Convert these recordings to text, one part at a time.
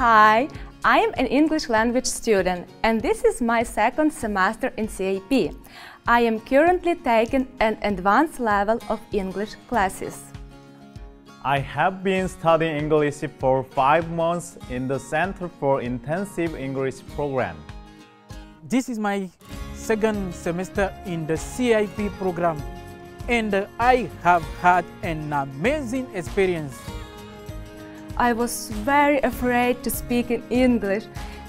Hi, I am an English language student and this is my second semester in CIEP. I am currently taking an advanced level of English classes. I have been studying English for five months in the Center for Intensive English program. This is my second semester in the CIEP program and I have had an amazing experience. I was very afraid to speak in English.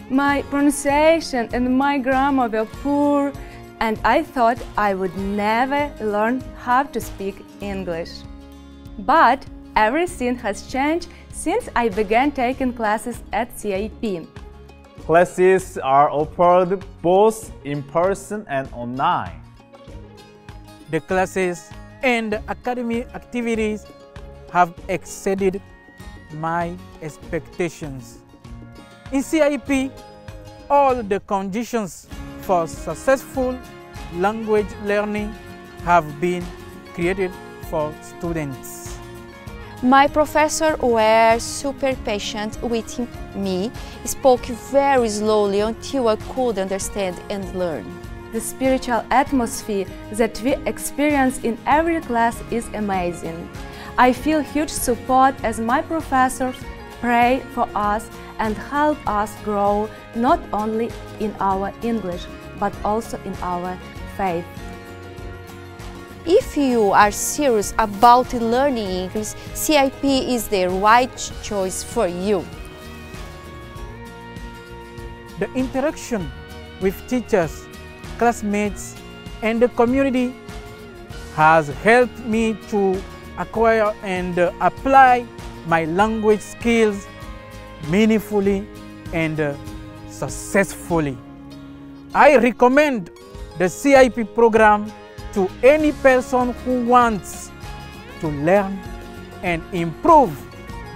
My pronunciation and my grammar were poor and I thought I would never learn how to speak English. But everything has changed since I began taking classes at CIEP. Classes are offered both in person and online. The classes and academic activities have exceeded my expectations. In CIEP, all the conditions for successful language learning have been created for students. My professor were super patient with me, spoke very slowly until I could understand and learn. The spiritual atmosphere that we experience in every class is amazing. I feel huge support as my professors pray for us and help us grow not only in our English but also in our faith. If you are serious about learning English, CIEP is the right choice for you. The interaction with teachers, classmates, and the community has helped me to acquire and uh, apply my language skills meaningfully and uh, successfully. I recommend the CIEP program to any person who wants to learn and improve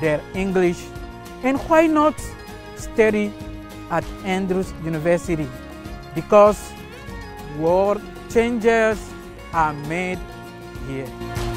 their English and why not study at Andrews University because world changes are made here.